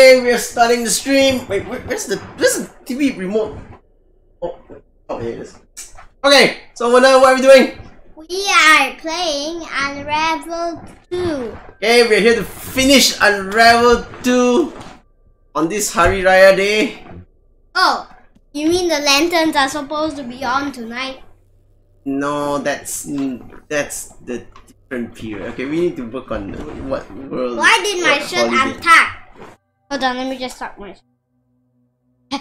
Okay, we're starting the stream. Wait, where, where's the where's the TV remote? Oh, oh, here it is. Okay, so what, what are we doing? We are playing Unravel 2. Okay, we're here to finish Unravel 2 on this Hari Raya day. Oh, you mean the lanterns are supposed to be on tonight? No, that's that's the different period. Okay, we need to work on what world. Why did my shirt untuck? Hold on, let me just tuck my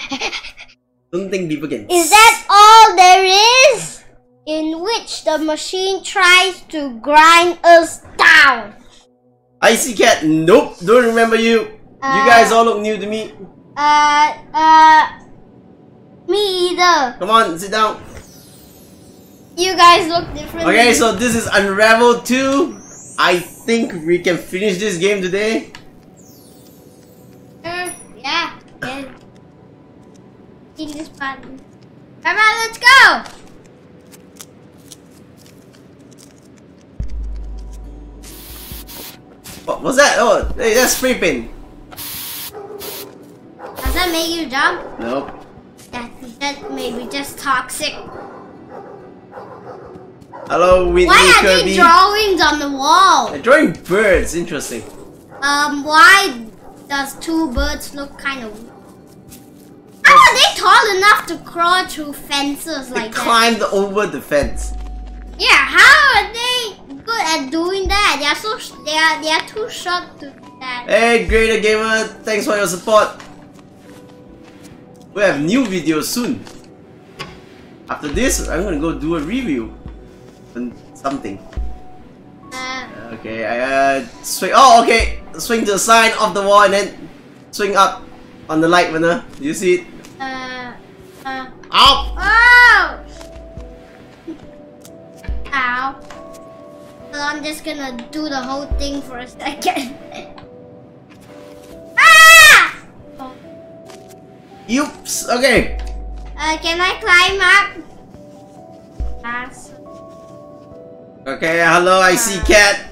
Don't think people can. Is that all there is? In which the machine tries to grind us down. Icy cat? Nope, don't remember you. you Uh, guys all look new to me. Uh, uh, me either. Come on, sit down. You guys look different. Okay, so this is Unravel 2. I think we can finish this game today. Yeah. In this button. Come on, let's go. What was that? Oh, hey, that's paint. Does that make you jump? Nope. That, that may be just toxic. Hello, Whitney Why are Kirby. they drawings on the wall? They're drawing birds. Interesting. Um, why does two birds look kind of? How are they tall enough to crawl through fences They like that? climbed over the fence. Yeah, how are they good at doing that? They are so they are they are too short to do that. Hey, Greater Gamer, thanks for your support. We have new videos soon. After this, I'm gonna go do a review on something. Uh, Okay, I uh, swing. Oh, okay. Swing to the side of the wall and then swing up on the light runner. Do you see it? uh, uh. Ow! Oh! Ow. So I'm just gonna do the whole thing for a second. ah! Oh. Oops. Okay. Uh, can I climb up? Yes. Okay. Hello, I see cat.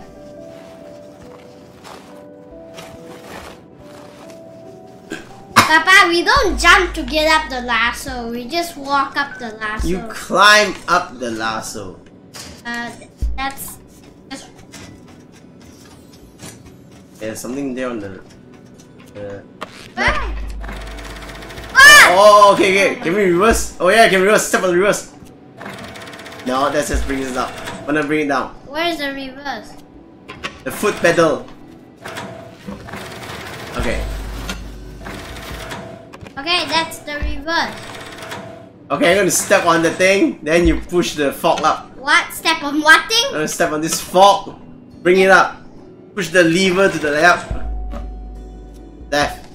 Papa, we don't jump to get up the lasso. We just walk up the lasso. You climb up the lasso. uh, that's There's something there on the. Uh, ah! Ah! oh, okay, okay. Can we reverse? Oh yeah, can we reverse. Step on the reverse. No, that just brings us up. Wanna bring it down. Where's the reverse? The foot pedal. Okay. Okay, that's the reverse. Okay, I'm gonna step on the thing, then you push the fork up. What step on what thing? I'm gonna step on this fork, bring it up, push the lever to the left. Left.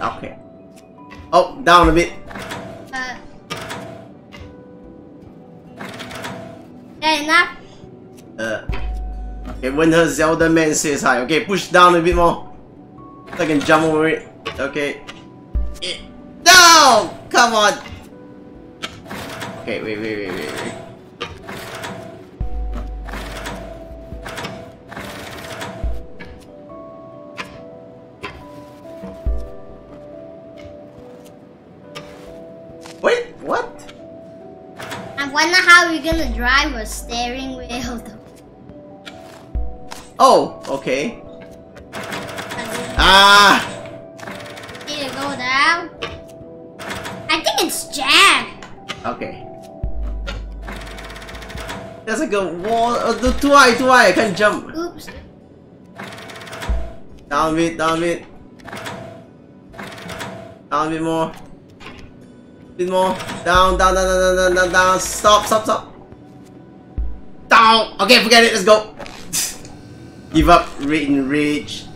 Okay. Oh, down a bit. Uh, that enough? Uh, okay, when her Zelda man says hi. Okay, push down a bit more. So I can jump over it. Okay. Eh, No! Come on! Okay, wait, wait, wait, wait, wait. Wait, what? I wonder how we're gonna drive a steering wheel. though. Oh, okay. Ah! Need to go down. I think it's jammed. Okay. There's like a wall. Oh, the- too high, too high. I can't jump. Oops. Down a bit, down a bit. Down a bit more. bit more. Down, down, down, down, down, down, down, down. Stop, stop, stop. Down. Okay, forget it. Let's go. Give up. Rage rage.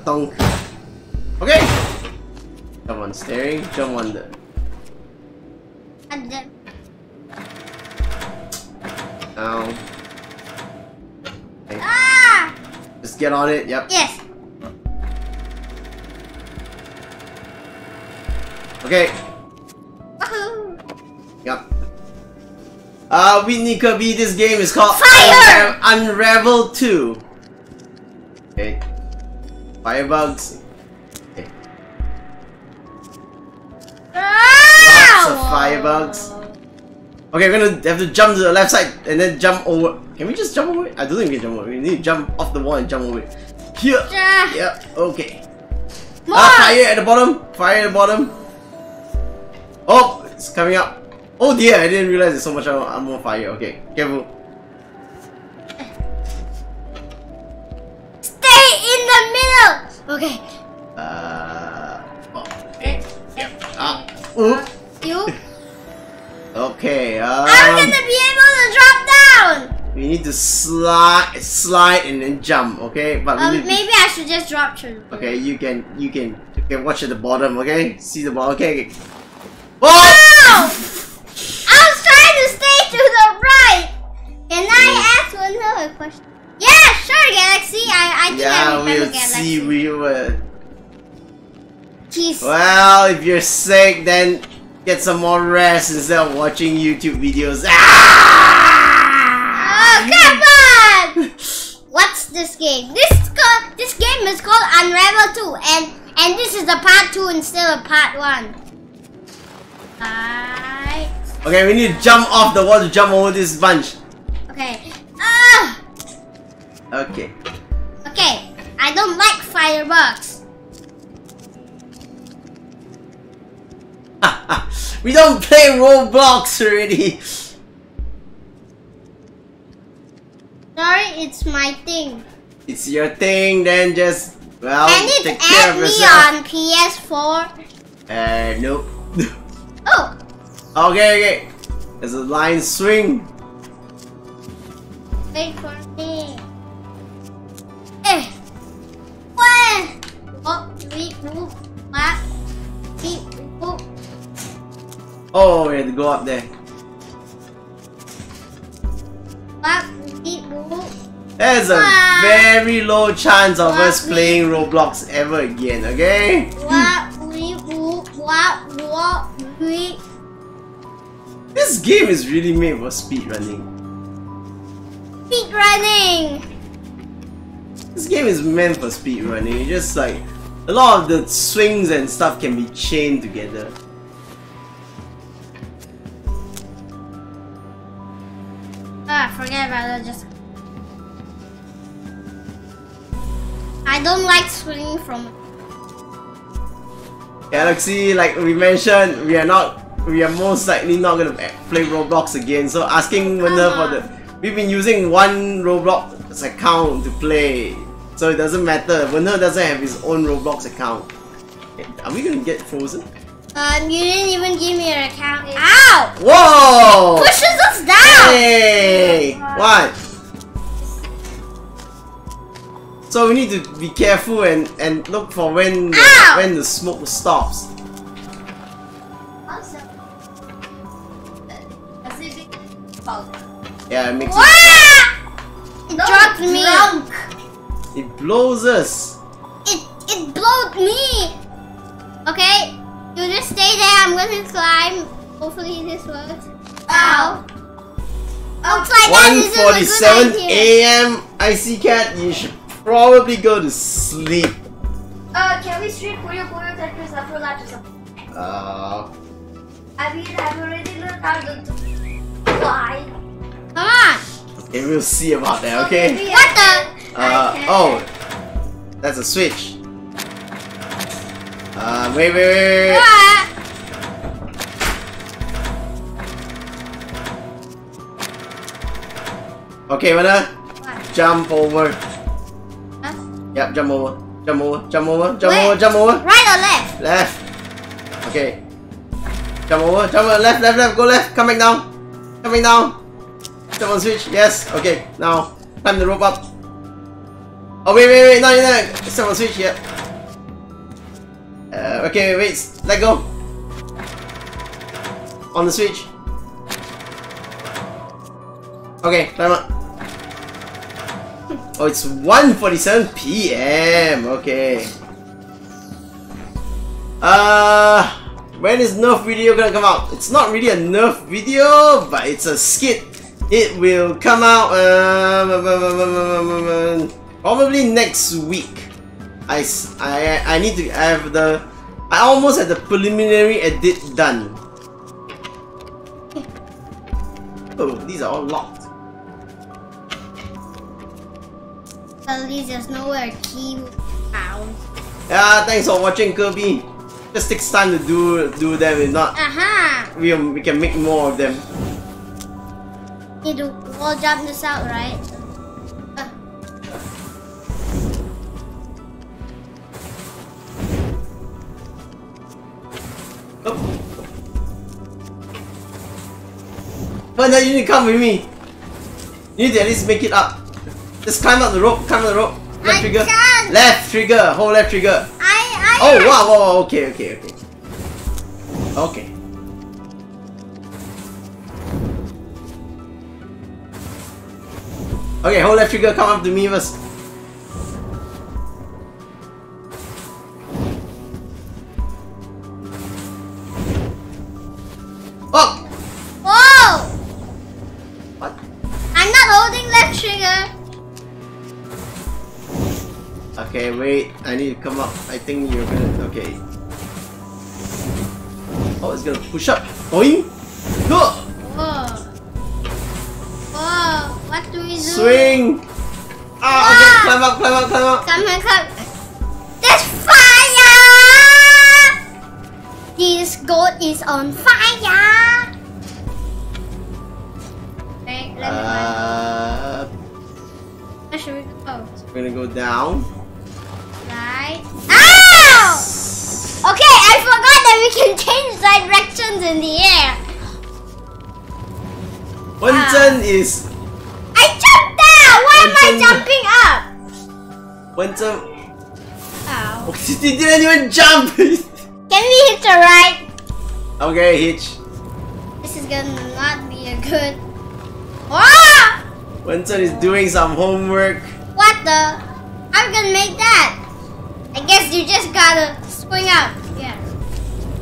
Tonk. Okay. Come on, steering. Jump on the. And then, Down. Okay. ah! Just get on it. Yep. Yes. Okay. Yep. Uh, Whitney Kirby, this game is called Fire! Unravel 2. Firebugs. Okay. Lots of firebugs. Okay, we're gonna have to jump to the left side and then jump over. Can we just jump over it? I don't think we can jump over it. We need to jump off the wall and jump over it. Here! Ah, Yep, okay. More! Ah, fire at the bottom! Fire at the bottom! Oh, it's coming up. Oh dear, I didn't realize there's so much ammo fire. Okay, careful. Slide, and then jump, okay? But Um, maybe I should just drop through. Okay, you can, you can, you can watch at the bottom, okay? See the bottom, okay? okay. Oh! Ow! I was trying to stay to the right! Can I ask one a question? Yeah, sure, Galaxy. I, I think I Yeah, remember we'll Galaxy. see we will. Jeez. Well, if you're sick, then get some more rest instead of watching YouTube videos. Ah! Oh, come on! What's this game? This is called, this game is called Unravel 2 and and this is the part 2 instead of part 1. Right. Okay, we need to jump off the wall to jump over this bunch. Okay. Ah! Okay. Okay. I don't like fireworks. we don't play Roblox already. Sorry, it's my thing. It's your thing, then just well Can it take care add of me yourself. on PS4? Uh, nope. Oh, okay, okay. There's a line swing. wait for me. Eh. Wah. Oh, we move back. We move. Oh, we had to go up there. Back. We move. There's a very low chance of us playing Roblox ever again, okay? What we. What what we. This game is really made for speedrunning. Speed running. This game is meant for speedrunning. It's just like a lot of the swings and stuff can be chained together. Ah, forget about it. Just. I don't like swinging from. Galaxy, like we mentioned, we are not, we are most likely not gonna play Roblox again. So asking Winner for the, we've been using one Roblox account to play, so it doesn't matter. Winner doesn't have his own Roblox account. Eh, Are we gonna get frozen? Um, you didn't even give me your account. Ow! Whoa! Pushes us down. Hey! What? So we need to be careful and, and look for when the, Ow! when the smoke stops. Uh, yeah, it makes Wah! It dropped me. it, it blows us. It it blowed me. Okay, you just stay there. I'm gonna climb. Hopefully this works. Ow. Looks like that isn't a good 1:47 idea. a.m. Icy Cat, you should probably go to sleep. Uh, can we stream Puyo Puyo Tetris after that or something? Uh, I mean, I've already learned how to fly. Come on. okay, we'll see about that. So Okay. What the? Uh, oh, that's a switch. Uh, wait, wait, wait, wait. Ah. Okay, Mana, What? jump over. Yep, jump over. Jump over, jump over, jump Wait. over, jump over. Right or left? Left. Okay. Jump over, jump over, left, left, left, go left. Coming down. Coming down. Jump on switch. Yes. Okay, now climb the rope up. Oh, wait, wait, wait. No, no, no. Step on switch. Yep. Uh, okay, wait. Let go. On the switch. Okay, climb up. Oh, it's 1.47 p.m. Okay. Uh, when is Nerf video gonna come out? It's not really a Nerf video, but it's a skit. It will come out um, probably next week. I, I, I need to have the I almost had the preliminary edit done. Oh, these are all locked. At least there's nowhere a key found. Yeah, thanks for watching Kirby. Just takes time to do do them. If not, Aha! we we can make more of them. Need to wall jump this out, right? Uh, Oh. But now you need to come with me. You need to at least make it up. Just climb up the rope, climb up the rope. Left I trigger. can't. Left trigger, hold left trigger. I, I. Oh wow, wow, wow, okay, okay, okay. Okay. Okay, hold left trigger, come up to me first. Think you're gonna. Okay. Oh, it's gonna push up. Boing! Go! Whoa. Whoa. What do we do? Swing! Ah, okay, Ah! climb up, climb up, climb up. Come here, come. There's fire! This goat is on fire! Okay, let me Uh, Where should we go? we're gonna go down. Directions in the air. Wenzhen is I jumped down! Why am I jumping up? Wenzhen. Ow. Oh, he didn't even jump. Can we hit the right? okay, hitch. This is gonna not be a good. Ah! Wenzhen is doing some homework. What the? I'm gonna make that. I guess you just gotta swing out.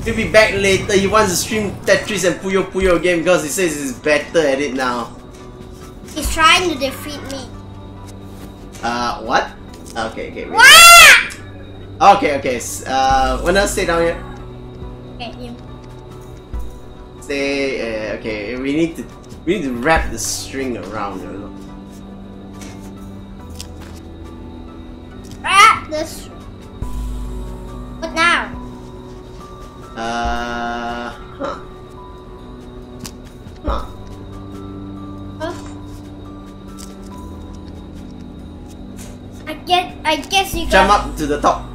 He'll be back later. He wants to stream Tetris and Puyo Puyo again because he says he's better at it now. He's trying to defeat me. Uh, what? Okay, okay, wait. What? Okay, okay. Uh, wanna stay down here? Okay, you. Stay. Uh, okay, we need to we need to wrap the string around. You know. Wrap this. What now? Uh, huh. Huh. Huh? I get. I guess you can Jump up to the top.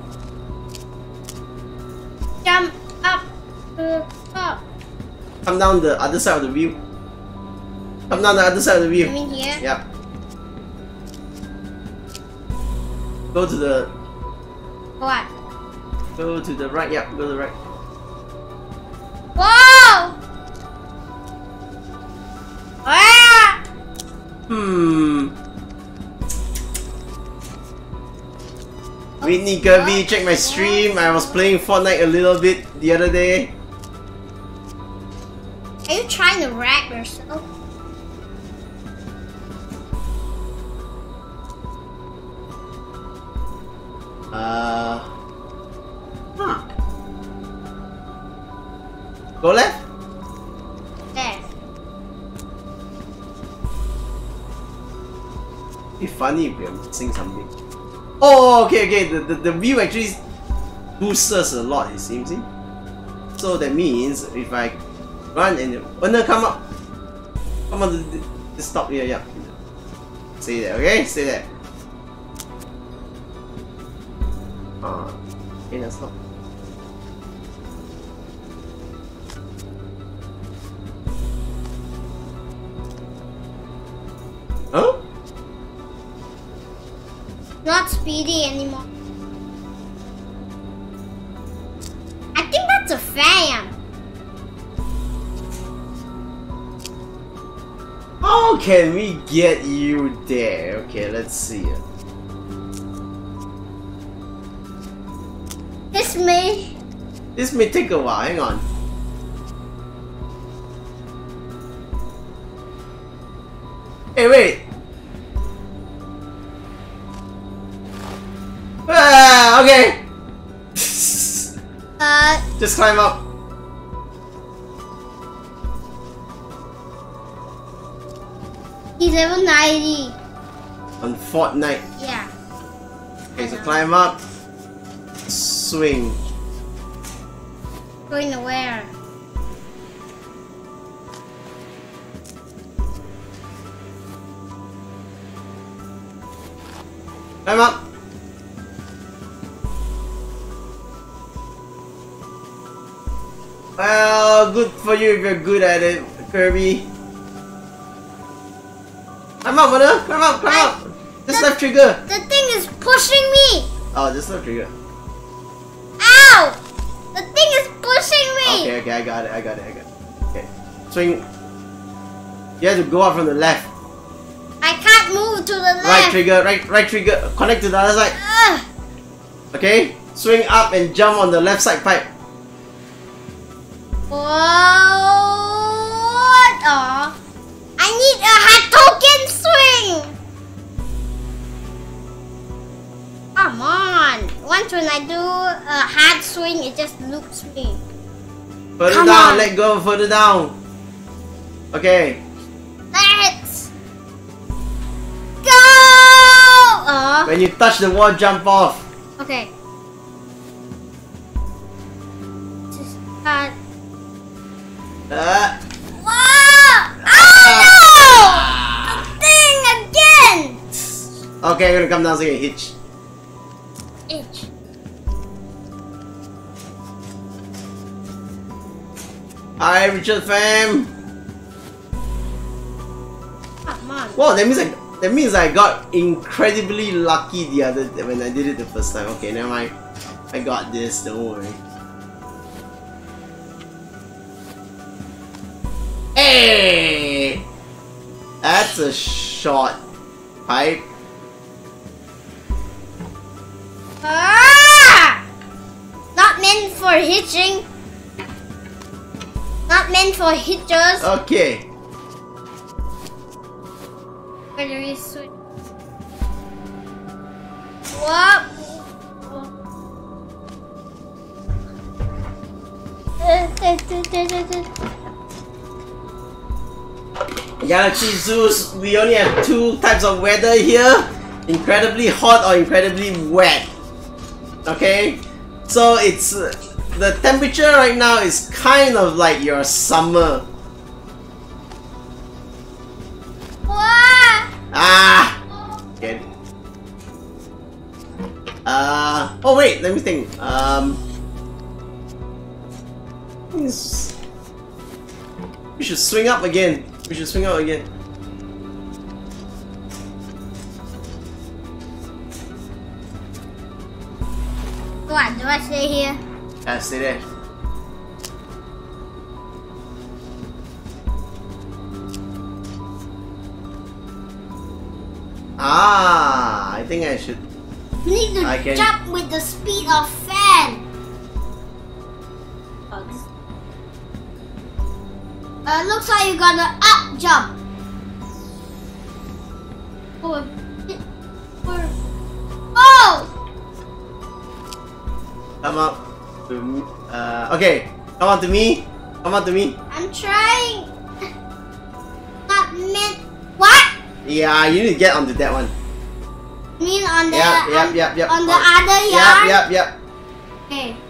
Jump up to the top. Come down the other side of the wheel. Come down the other side of the wheel. mean here? Yep. Go to the What? go to the right. Yep, go to the right. Whoa! Ah! Hmm. Whitney Kirby, check my stream. I was playing Fortnite a little bit the other day. Are you trying to wrap yourself? Uh. Huh. Go left. There. Be funny if we're missing something. Oh, okay, okay. The, the, the view actually boosts us a lot, it seems. See? So that means if I run and oh no, come up, come on, th- th- just stop here. Yeah, stay there. Okay, stay that. Ah, okay, now stop. Huh? Not speedy anymore. I think that's a fan. How can we get you there? Okay, let's see It's This may... This may take a while, hang on. Hey, wait! Ah, okay. Uh, Just climb up. he's level 90. On Fortnite. Yeah. Okay, so climb up. Swing. Going to where? Climb up. Well, good for you if you're good at it, Kirby. Climb up, mother. Climb up, climb up. Just left trigger. The thing is pushing me! Oh, just left trigger. Ow! The thing is pushing me! Okay, okay, I got it, I got it, I got it. Okay. Swing. You have to go up from the left. I can't move to the left. Right trigger, right right trigger. Connect to the other side. Ugh. Okay? Swing up and jump on the left side pipe. What? Aw. I need a Hadouken swing! Come on. Once when I do a hard swing, it just loops me. Further Come down, on. let go, further down. Okay. Let's go! Aw. When you touch the wall, jump off. Okay. Just uh, Uh, Wow! Oh no! Thing again! okay, I'm gonna come down so you can hitch. Itch. Hi, Richard fam. Come on. Wow, that means I that means I got incredibly lucky the other when I did it the first time. Okay, never mind. I got this. Don't worry. Hey, that's a short pipe. Ah! Not meant for hitching. Not meant for hitchers. Okay. Where do we switch? What? Galaxy Zoos, we only have two types of weather here. Incredibly hot or incredibly wet. Okay? So it's... uh, the temperature right now is kind of like your summer. What? Ah! It. Uh... Oh wait, let me think. Um... is- We should swing up again. We should swing out again. What? Do I stay here? Ah, stay there. Ah, I think I should. You need to I can- jump with the speed of Uh, looks like you got an up jump. Oh, oh! Come up to me. Uh, okay, come on to me. Come on to me. I'm trying. Not meant. What? Yeah, you need to get onto that one. You mean on the Yep, yep, on, yep, yep. on the Oh, other Yep, yard? yep, yep. Okay. Okay,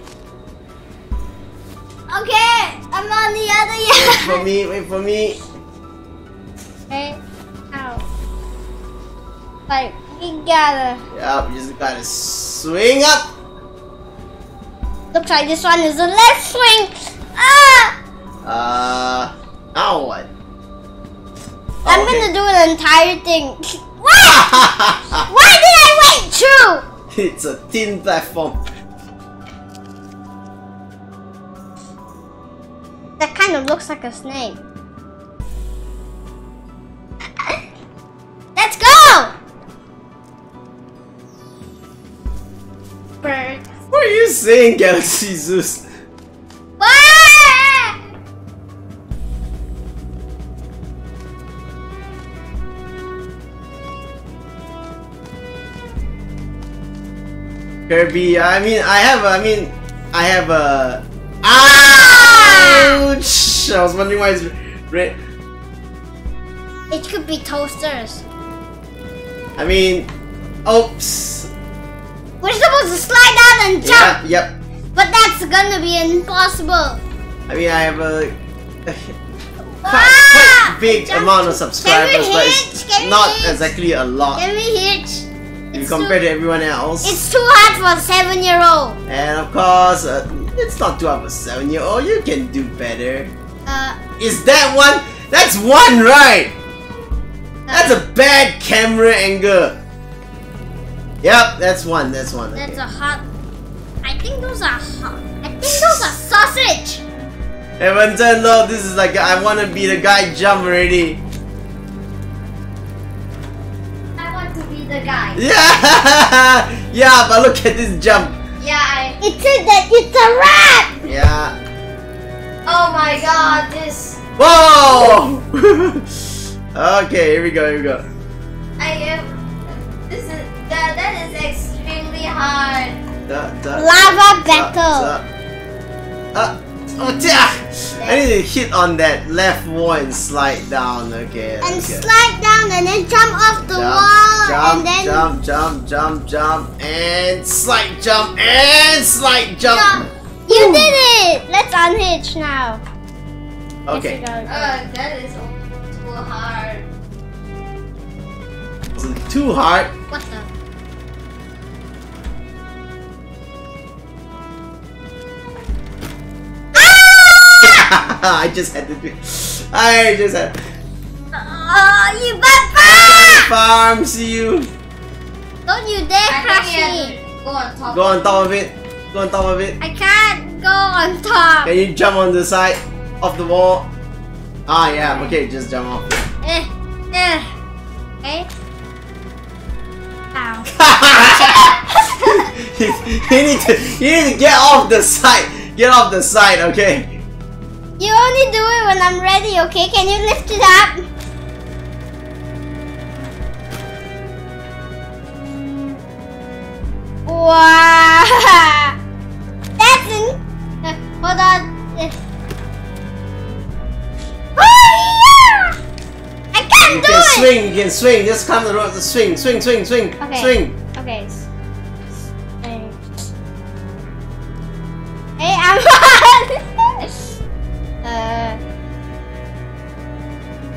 I'm on the other Wait for me. Wait for me. Okay. Ow. Like we gotta. Yep, you just gotta swing up. Looks like this one is the left swing. Ah! Uh, now what? Oh, I'm okay. gonna do the entire thing. What? Why did I wait through? it's a thin platform. That kind of looks like a snake. Let's go! Bird. What are you saying, Galaxy Zeus? Kirby, I mean, I have, I mean, I have a... Ah! Ouch! I was wondering why it's red. It could be toasters. I mean, oops. We're supposed to slide down and jump, Yeah. Yep. but that's gonna be impossible. I mean, I have a. Ah! quite big Jump. amount of subscribers, but it's Can not hitch? exactly a lot Can we hitch? if you compare too, to everyone else. it's too hard for a seven-year-old. And of course, uh, it's not too hard for seven year old. You can do better. Uh, Is that one? That's one, right? That's a bad camera angle. Yep, that's one. That's one. That's okay. a hot. I think those are hot. I think those are sausage. Heaven turn low. This is like I want to be the guy. Jump already. I want to be the guy. Yeah, yeah. But look at this jump. Yeah, I. It's a that it's a wrap. Yeah. Oh my god, this. Whoa. okay, here we go. Here we go. I am. This is. That, that is extremely hard. Da, da, Lava da, battle. da. Uh, oh, yeah. I need to hit on that left wall and slide down. Okay. And okay. slide down and then jump off the jump, wall jump, and then jump, jump, jump, jump, and slide, jump, and slide, jump. jump. You did it. Let's unhitch now. Okay. Yes, go. Uh, that is too hard. Was it too hard? What the? I just had to do. I just had. Oh, you bad Farm, see you. Don't you dare I crush think me. to go on top. Go on top of it. Go on top of it. I can't go on top. Can you jump on the side of the wall? Ah, yeah. Okay, just jump off. Eh, eh. Okay. Ow. you, you need to. You need to get off the side. Get off the side. Okay. You only do it when I'm ready, okay? Can you lift it up? Wow! That's in. Uh, hold on. Uh. Oh, yeah! I can't You do can it! swing. You can swing. Just climb the swing. Swing. Swing. Swing. Okay. Swing. Okay.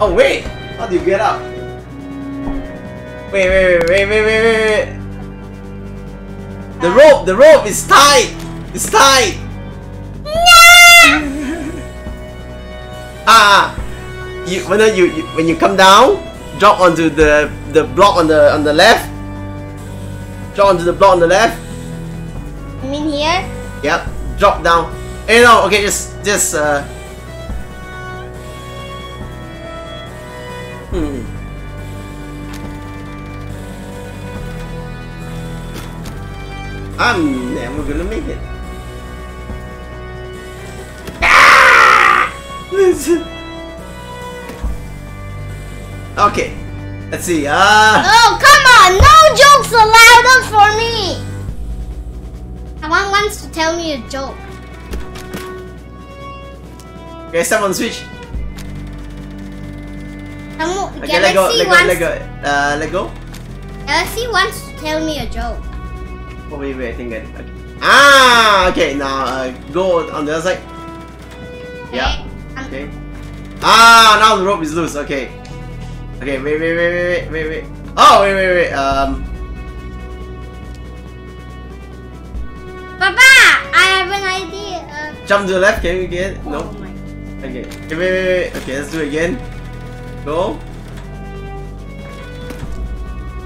Oh wait. How do you get up? Wait. Wait. Wait. Wait. Wait. Wait. Wait. wait. The rope. The rope is tight. It's tight. Ah. You when you, you when you come down, drop onto the the block on the on the left. Drop onto the block on the left. You mean here? Yep. Drop down. Eh no. Okay. Just just uh. I'm never gonna make it. Ah! okay. Let's see. Ah. Oh, come on! No jokes allowed for me! Someone wants to tell me a joke. okay. Step on the switch. Someone, Okay. Let go. Let go. Let go. Uh. Let go. Galaxy wants to tell me a joke. Wait, wait. I think I. Okay. Ah. Okay. Now uh, go on the other side. Yeah. Um, Okay. Ah, now the rope is loose. Okay. Okay, wait, wait, wait, wait, wait, wait, wait. Oh, wait, wait, wait. Um. Papa, I have an idea. Uh, Jump to the left. Can you get it? oh No. Okay. Okay, wait, wait, wait. Okay, let's do it again. Go.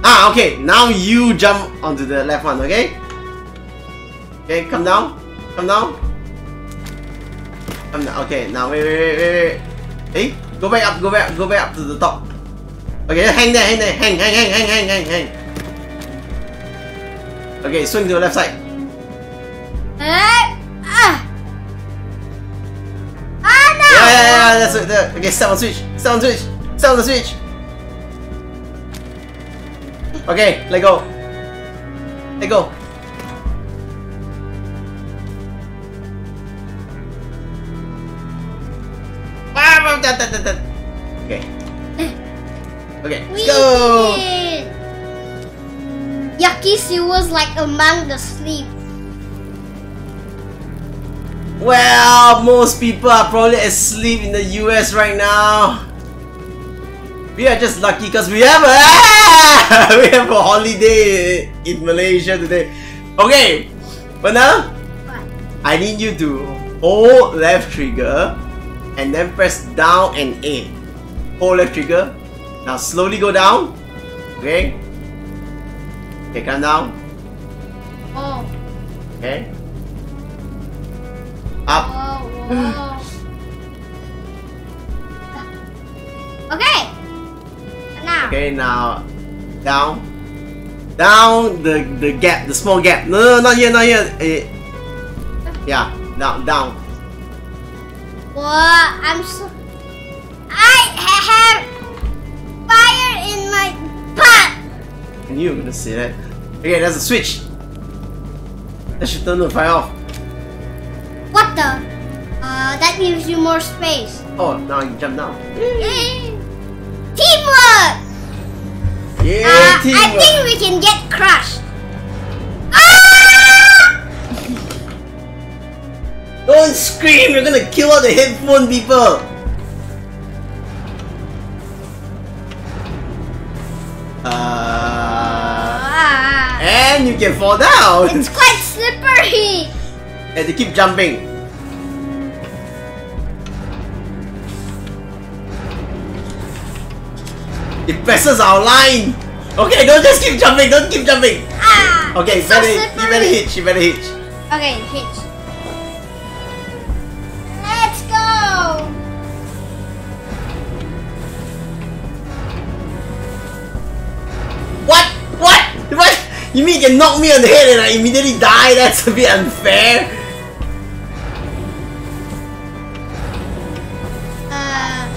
Ah, okay. Now you jump onto the left one. Okay. Okay, come down. Come down. Come down. Okay, now wait, wait, wait, wait, wait. Hey, go back up. Go back. Go back up to the top. Okay, hang there, hang there, hang, hang, hang, hang, hang, hang, hang. Okay, swing to the left side. Ah. Ah, no! Yeah, yeah, yeah, that's it. Okay, step on switch. Step on switch. Step on the switch. Okay, let go. Let go. Okay. Okay, we go! Yakisu was like among the sleep. Well, most people are probably asleep in the US right now. We are just lucky because we have a we have a holiday in Malaysia today. Okay, but now What? I need you to hold left trigger and then press down and A. Hold left trigger. Now slowly go down. Okay. Okay, calm down. Oh. Okay. Oh, Up. Oh. Okay, now down, down the the gap, the small gap. No, no, not here, not here. Eh, yeah, down, down. What? I'm so. I ha- have fire in my butt. I knew you were gonna say that. Okay, there's a switch. That should turn the fire off. What the? Uh, that gives you more space. Oh, now you jump down. Eh. Teamwork. Yeah, Uh, I think we can get crushed. Ah! Don't scream! You're gonna kill all the headphone people. Uh, Ah. and you can fall down. It's quite slippery. and they keep jumping. It presses our line. Okay, don't just keep jumping. Don't keep jumping. Ah. Okay, so better, you better hitch. You better hitch. Okay, hitch. Let's go. What? What? What? You mean you can knock me on the head and I immediately die? That's a bit unfair. Uh,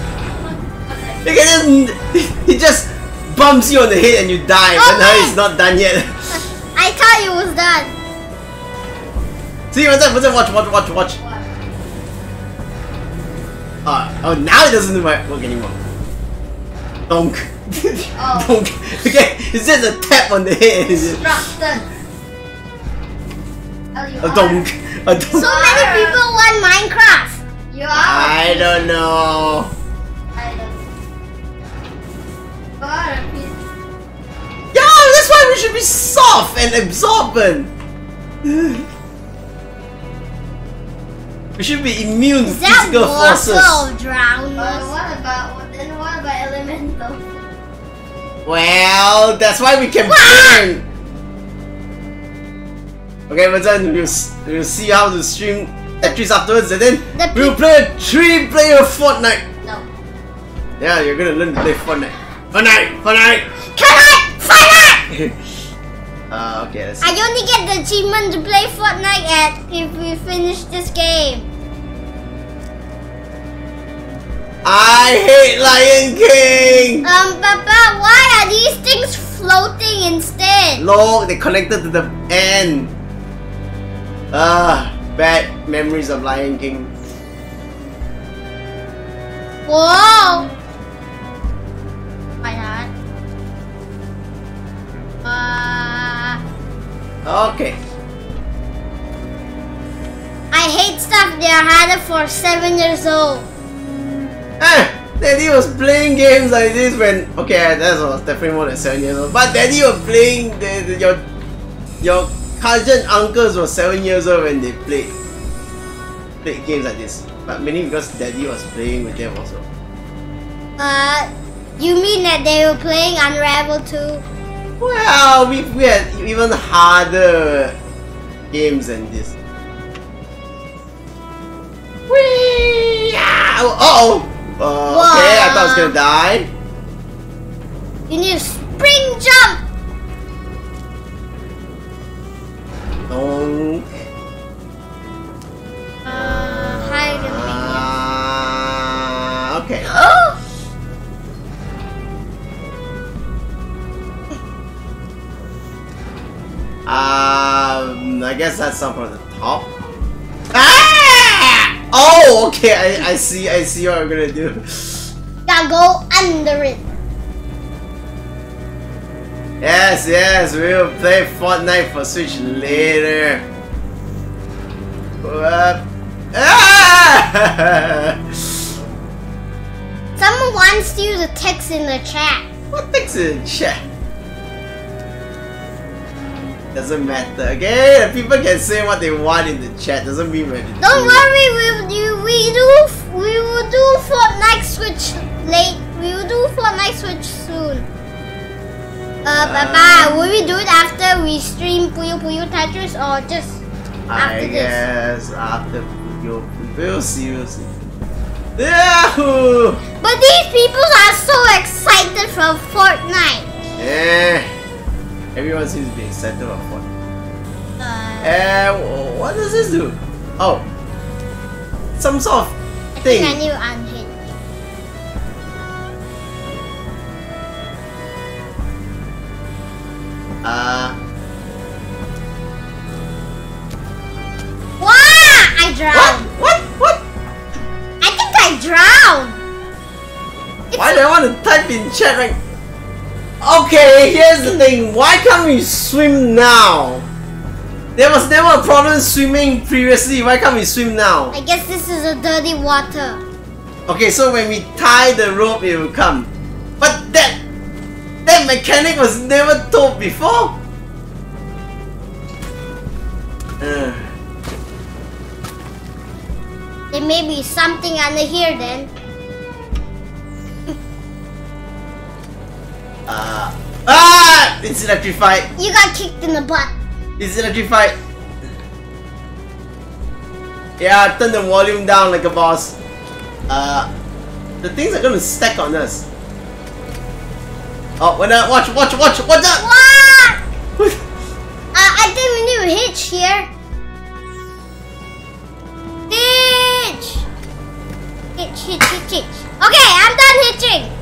You can just, he just bumps you on the head and you die. okay. But now it's not done yet. I thought it was done. See, what's up? What's up? Watch, watch, watch, watch. Uh, oh, now it doesn't work anymore. Donk. Oh. Donk. Okay, it's just a tap on the head. is it? Instructed. Oh, you A are. donk. A donk. So many people want Minecraft. You are. I don't know. Yeah, we should be soft and absorbent. We should be immune to Is that physical forces. water or drown But us? what about then what about elemental? Well, that's why we can ah! burn. Okay, but then we'll, s- we'll see how to stream Tetris afterwards, and then The we'll play a three-player Fortnite. No. Yeah, you're gonna learn to play Fortnite. Fortnite, Fortnite. Can I fight it? uh, okay. I only get the achievement to play Fortnite at if we finish this game. I hate Lion King. Um, Papa, why are these things floating instead? Look, they connected to the end. Ah, bad memories of Lion King. Whoa! Uh, Okay. I hate stuff they are harder for seven years old. Ah, Daddy was playing games like this when okay, that was definitely more than seven years old. But Daddy was playing the, your your cousin uncles were seven years old when they played played games like this. But mainly because Daddy was playing with them also. Uh, you mean that they were playing Unravel 2? Well, we, we had even harder games than this. Whee! Ah, Uh oh! Uh, okay, I thought I was gonna die. You need to spring jump! Don't. Uh, me. Uh, okay. Um, I guess that's up on the top. Ah! Oh, okay. I, I see. I see what I'm gonna do. Gotta go under it. Yes, yes. We'll play Fortnite for Switch later. What? Ah! Someone wants to use a text in the chat. what makes it chat? Doesn't matter. Okay, the people can say what they want in the chat. Doesn't mean we're Don't truth. worry, we do we do we will do Fortnite Switch late. We will do Fortnite Switch soon. Uh, bye bye. Will we do it after we stream Puyo Puyo Tetris or just I after this? guess after you we'll see, we'll see. Yahoo! But these people are so excited for Fortnite. Eh, everyone seems to be excited about Fortnite. Uh, wh- what does this do? Oh, some sort of I thing. think I need to unhit. Uh, Wow! I what? drowned. What? What? I think I drowned. It's Why do I want to type in chat right? Okay, here's the thing. Why can't we swim now? There was never a problem swimming previously. Why can't we swim now? I guess this is a dirty water. Okay, so when we tie the rope, it will come. But that that mechanic was never told before. Uh, There may be something under here then. Uh, ah! It's electrified. You got kicked in the butt. It's electrified. Yeah, turn the volume down like a boss. Uh, the things are gonna stack on us. Oh, when I watch, watch, watch, watch out! What? Uh, I think we need to hitch here. Hitch! Hitch, hitch, hitch, hitch. Okay, I'm done hitching.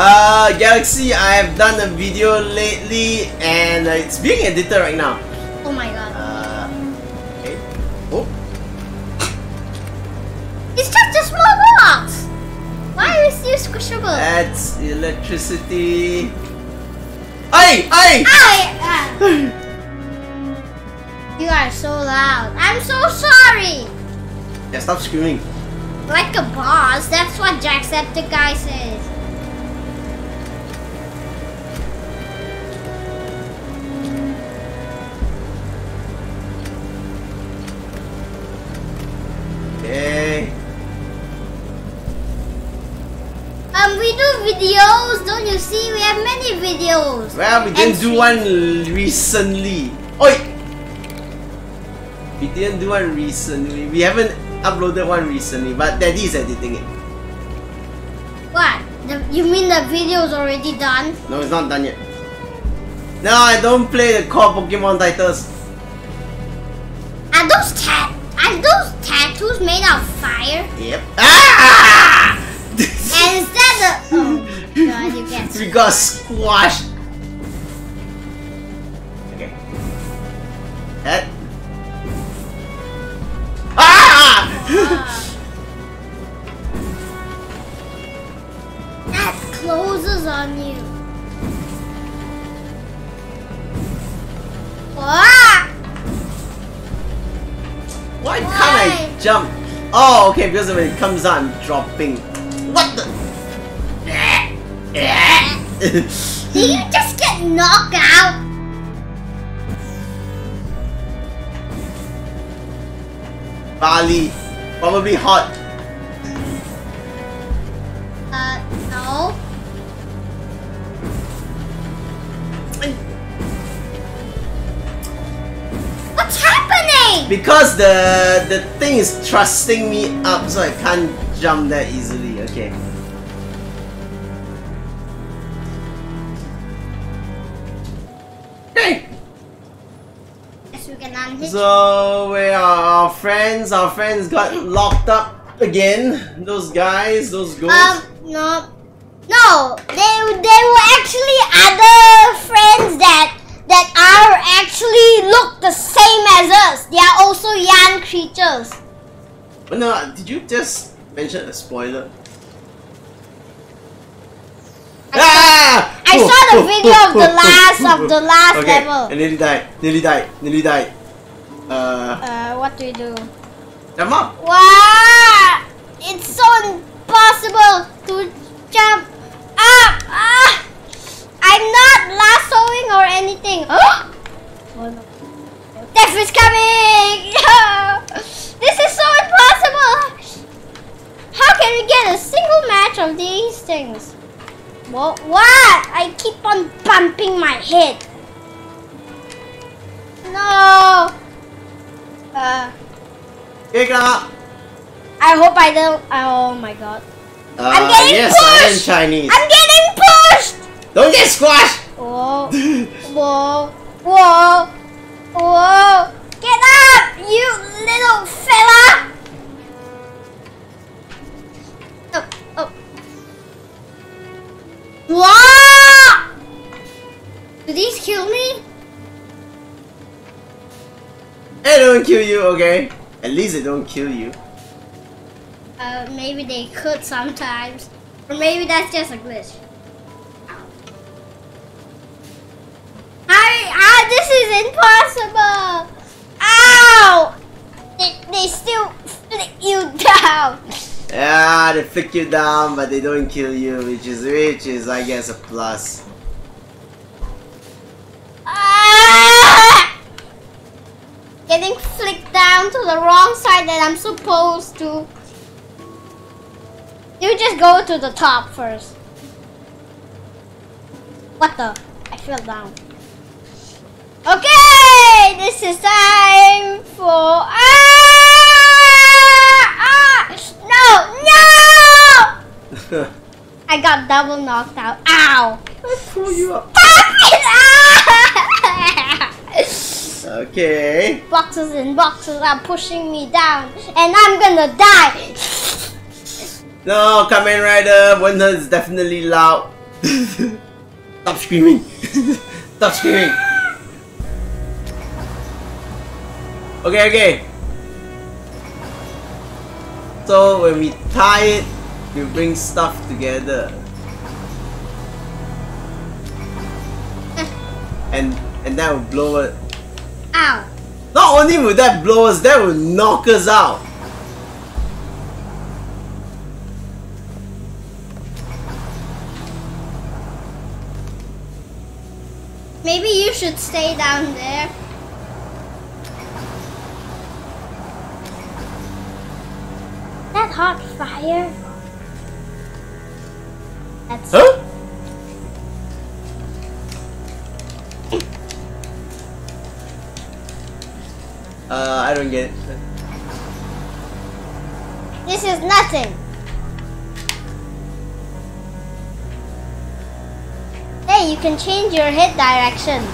Uh, Galaxy, I have done a video lately and uh, it's being edited right now. Oh my god. Uh, okay. Oh, It's just a small box. Why is it squishable? that's electricity. Hey, hey! Ow! ah. You are so loud. I'm so sorry. Yeah, stop screaming. Like a boss. That's what Jacksepticeye says. Do videos. Don't you see? We have many videos. Well, we didn't And do one recently. Oi! We didn't do one recently. We haven't uploaded one recently, but Daddy is editing it. What? The, you mean the video is already done? No, it's not done yet. No, I don't play the core Pokemon titles. Are those tat? Are those tattoos made of fire? Yep. Ah! And that the? Oh god, you get. we got squashed. Okay. That. Ah! That closes on you. Ah! Why can't I jump? Oh, okay, because when it comes out, I'm dropping. What the? Did you just get knocked out? Bali. Probably hot. Uh, no. What's happening? Because the the thing is thrusting me up, so I can't jump that easily. Okay. We. So where are our friends? Our friends got locked up again. Those guys, those ghosts. Um, no. No, they, they were actually other friends that that are actually look the same as us. They are also young creatures. No, did you just mention a spoiler? I ah! I saw the video of the last of the last okay, level. I nearly died. Nearly died. Nearly died. Uh, Uh, what do you do? jump up. Wow! It's so impossible to jump up. Ah! I'm not lassoing or anything. Oh no. Death is coming! this is so impossible! How can we get a single match of these things? What? What? I keep on bumping my head. No. Uh, Okay, come I hope I don't. Oh my god. Uh, I'm getting yes, I am pushed! Chinese. I'm getting pushed! Don't get squashed! Whoa. Whoa. Whoa. Whoa. Get up, you little fella! Do these kill me? They don't kill you, okay? At least they don't kill you. Uh, maybe they could sometimes. Or maybe that's just a glitch. I, ah, this is impossible! Ow! They, they still flick you down. Yeah, they flick you down, but they don't kill you, which is which is I guess a plus. Ah! Getting flicked down to the wrong side that I'm supposed to. You just go to the top first. What the? I fell down. Okay, this is time for ah ah no no! I got double knocked out. Ow! pull you up. Stop it! Ah! Okay. boxes and boxes are pushing me down, and I'm gonna die. No, Kamen Rider, Wonder is definitely loud. Stop screaming. Stop screaming. Okay, okay. So when we tie it, we bring stuff together. And and that will blow it. Ow! Not only will that blow us, that will knock us out. Maybe you should stay down there. That hot fire. That's Huh? Uh, I don't get it. this is nothing. Hey, you can change your head direction.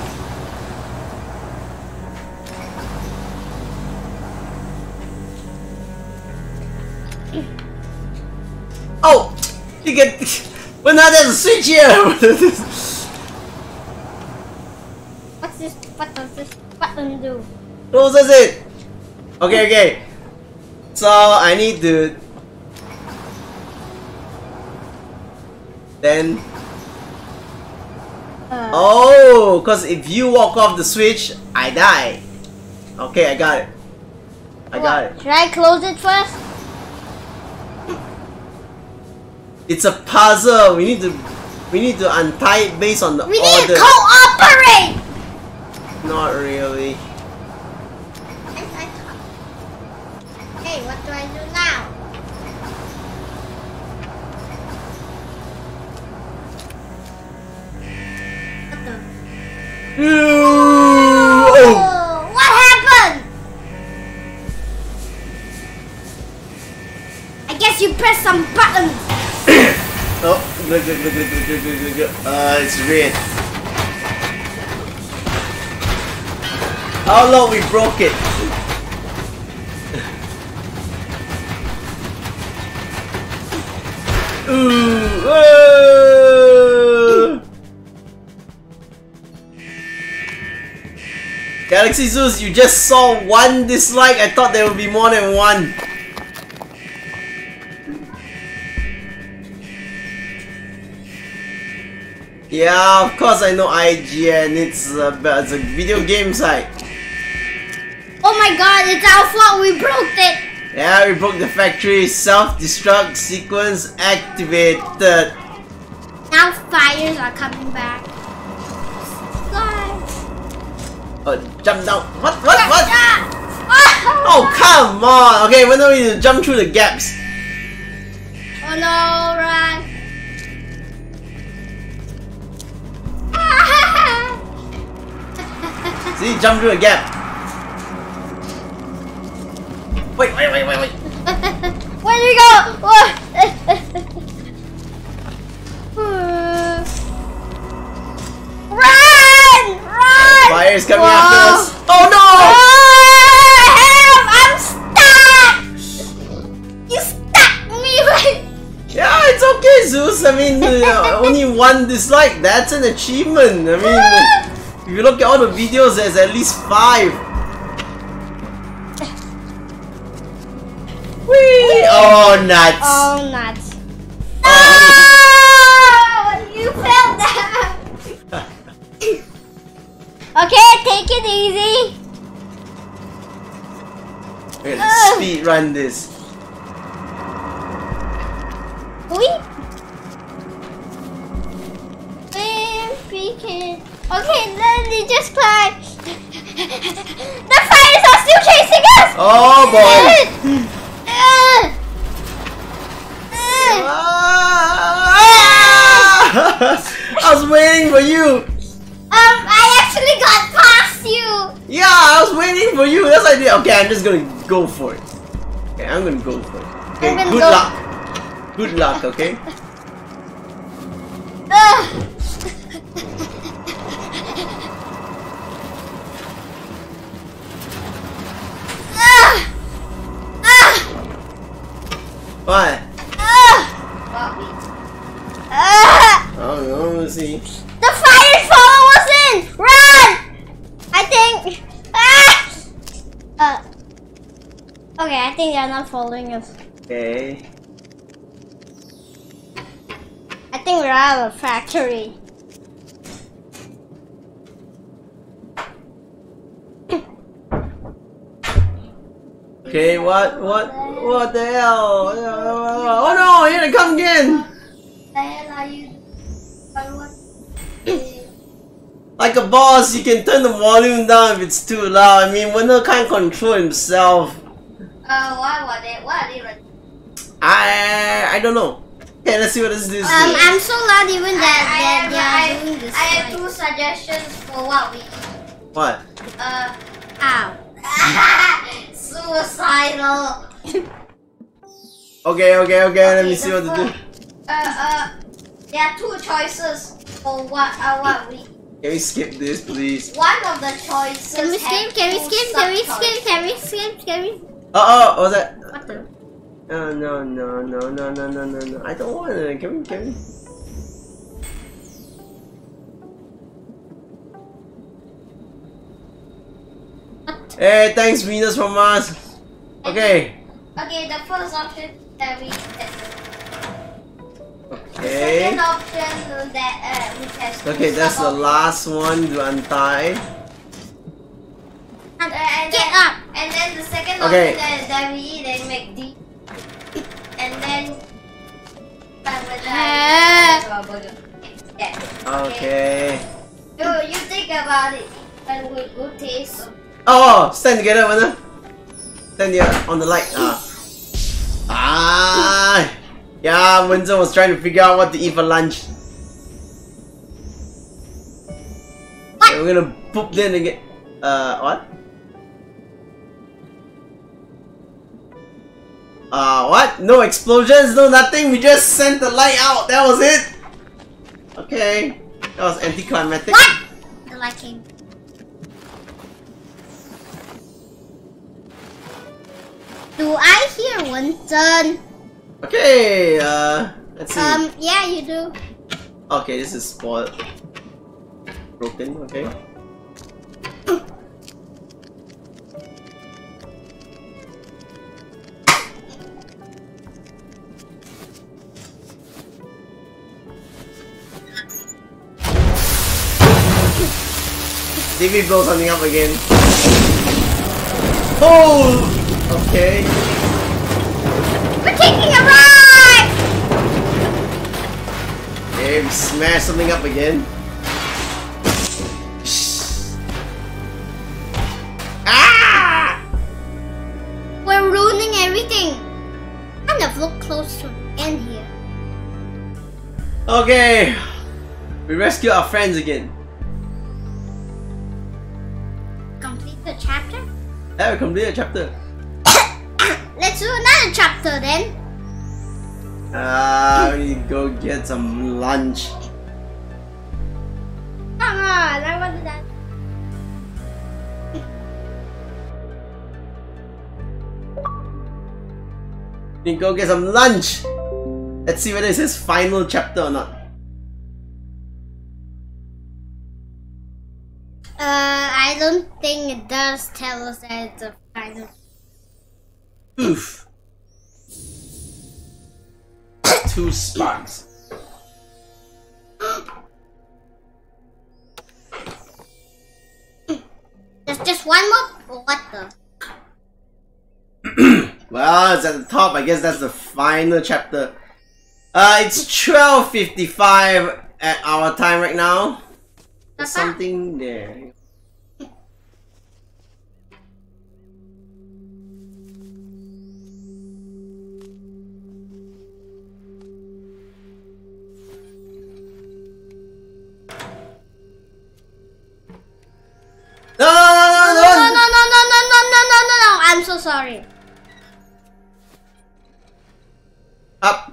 Oh! You get. Well, now there's a switch here! What's this? What does this button do? Closes it! Okay, okay. So, I need to. Then. Uh, Oh! Because if you walk off the switch, I die. Okay, I got it. I got it. Should I close it first? It's a puzzle. We need to. We need to untie it based on the We need to cooperate! Not really. Hey, what do I do now? What the? Oh! Oh, what happened? I guess you pressed some buttons. Oh, look, look, look, look, look, look, look, look, look. Uh, it's red. How long we broke it? Galaxy Zeus, you just saw one dislike. I thought there would be more than one. Yeah, of course I know IGN. It's a, it's a video game site. Oh my god, it's our fault we broke it! Yeah, we broke the factory. Self-destruct sequence activated. Now fires are coming back. Guys. Oh, jump down. What? What? What? Ah! Oh, come on. Okay, we need to jump through the gaps? Oh no, run. See, jump through a gap. Wait, wait, wait, wait, wait. Where do we go? Run! Run! Fire is coming Whoa. after us. Oh no! Oh, help! I'm stuck! You stuck me right Yeah, it's okay, Zeus. I mean, uh, only one dislike. That's an achievement. I mean, if you look at all the videos, there's at least five. Oh, nuts. Oh, nuts. Oh. No! You fell down! okay, take it easy. We're gonna ah. speed run this. Weep. Freaking. Okay, then we just climb. the fires are still chasing us! Oh boy! Uh, uh, Ah! I was waiting for you. um, I actually got past you. Yeah, I was waiting for you. That's what I did. Okay, I'm just gonna go for it. Okay, I'm gonna go for it. Okay, good go- luck. Good luck, okay? Ugh. Ah! Ah! What? Ah! Bobby. Ah! I don't know, let's see. The fire follow us in! Run! I think. Ah! Uh. Okay, I think they're not following us. Okay. I think we're out of a factory. Okay, what, what, what the hell? Oh no, here they come again! The hell are you? Like a boss, you can turn the volume down if it's too loud. I mean, Winner can't control himself. Uh, why were they? Why are they running? I, I don't know. Okay, let's see what this is. Um, I'm so loud even that, I, that they are doing this. I have two suggestions for what we eat. What? Uh, Ow. suicidal. Okay, okay, okay, let me see what to do. Uh, uh, there are two choices for what uh, what we. Can we skip this, please? One of the choices. Can we skip? Can we skip? Can we skip? sub-choices. Can we skip? Can we? Oh, oh, was that? What the? Oh, no, no, no, no, no, no, no, no. I don't want to. Can we, can we? Hey, thanks Venus from Mars. Okay. Okay, the first option that we. Okay. Second option that uh, we test. Okay, that's the last one to untie. And, uh, and Get up. And then the second Okay. option that, that we eat and make deep. And then. But with the. Yeah. Okay. You, you think about it. And with good taste. Oh, stand together, Winner. Stand here on the light. Ah. Ah. Yeah, Windsor was trying to figure out what to eat for lunch. Okay, we're gonna poop then again. Uh, what? Uh, what? No explosions, no nothing. We just sent the light out. That was it. Okay. That was anticlimactic. What? The light came. Do I hear Winston? Okay, uh, let's see. Um, yeah, you do. Okay, this is spoiled. Broken, okay. Did we blow something up again? Oh! Okay. We're taking a ride! Okay, we smashed something up again. Ah! We're ruining everything. Kind of look close to end here. Okay. We rescue our friends again. Yeah, we complete a chapter. Let's do another chapter then. Ah, we go get some lunch. Come on, I want that. We go get some lunch. Let's see whether it says final chapter or not. Does tell us that it's a final. Oof. Two spots. There's just one more. What the? Well, it's at the top. I guess that's the final chapter. Uh, it's 12.55 at our time right now. There's something there. Sorry. Up.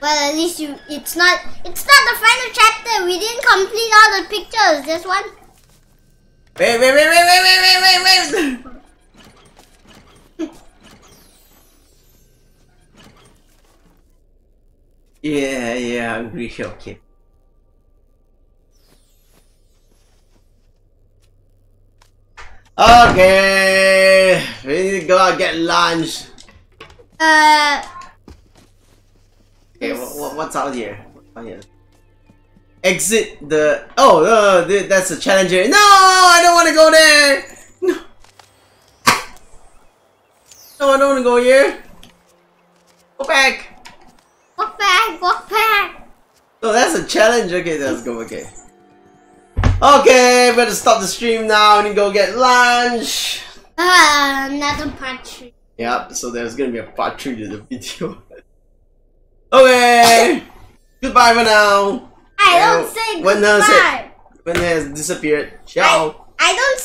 Well, at least you. It's not. It's not the final chapter. We didn't complete all the pictures. There's one. Wait, wait, wait, wait, wait, wait, wait, wait, wait. Yeah, yeah, I agree. Okay. Okay, we need to go out and get lunch. Uh. Okay, what, what, what's out here? What's out here? Exit the. Oh, no, that's a challenge area. No, I don't want to go there. No. No, I don't want to go here. Go back. Walk back. Walk back. No, that's a challenge. Okay, let's go. Okay. Okay, better stop the stream now and go get lunch. Uh, another part three. Yep, so there's gonna be a part 3 to the video. okay! Goodbye for now! I don't say when does it- goodbye. When has disappeared. Ciao! I don't